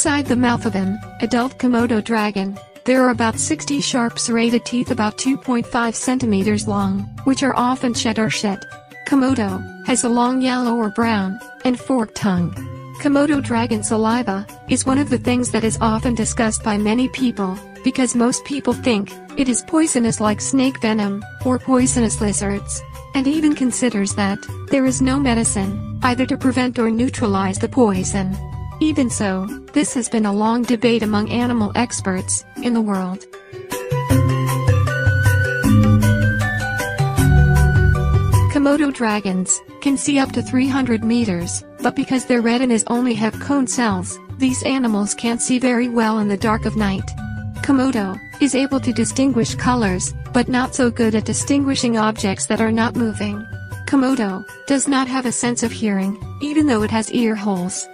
Inside the mouth of an adult Komodo dragon, there are about 60 sharp serrated teeth about 2.5 centimeters long, which are often shed or shed. Komodo has a long yellow or brown and forked tongue. Komodo dragon saliva is one of the things that is often discussed by many people because most people think it is poisonous like snake venom or poisonous lizards and even considers that there is no medicine either to prevent or neutralize the poison. Even so, this has been a long debate among animal experts in the world. Komodo dragons can see up to 300 meters, but because their retinas only have cone cells, these animals can't see very well in the dark of night. Komodo is able to distinguish colors, but not so good at distinguishing objects that are not moving. Komodo does not have a sense of hearing, even though it has ear holes.